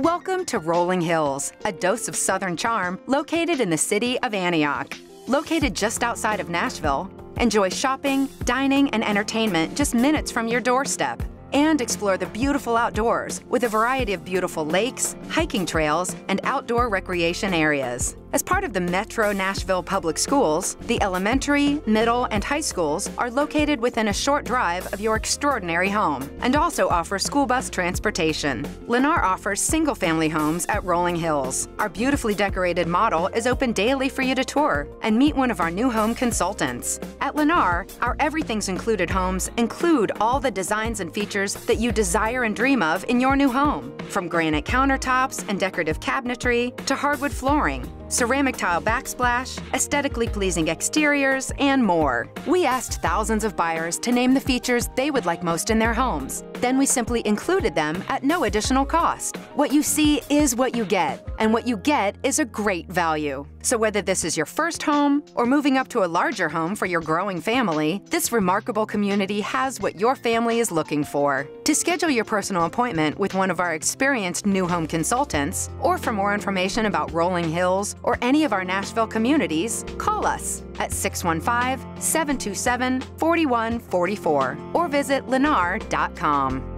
Welcome to Rolling Hills, a dose of Southern charm located in the city of Antioch. Located just outside of Nashville, enjoy shopping, dining, and entertainment just minutes from your doorstep. And explore the beautiful outdoors with a variety of beautiful lakes, hiking trails, and outdoor recreation areas. As part of the Metro Nashville Public Schools, the elementary, middle, and high schools are located within a short drive of your extraordinary home and also offer school bus transportation. Lennar offers single family homes at Rolling Hills. Our beautifully decorated model is open daily for you to tour and meet one of our new home consultants. At Lennar, our Everything's Included homes include all the designs and features that you desire and dream of in your new home, from granite countertops and decorative cabinetry to hardwood flooring ceramic tile backsplash, aesthetically pleasing exteriors, and more. We asked thousands of buyers to name the features they would like most in their homes. Then we simply included them at no additional cost. What you see is what you get, and what you get is a great value. So whether this is your first home or moving up to a larger home for your growing family, this remarkable community has what your family is looking for. To schedule your personal appointment with one of our experienced new home consultants, or for more information about Rolling Hills or any of our Nashville communities, call us at 615 727 4144 or visit lennar.com.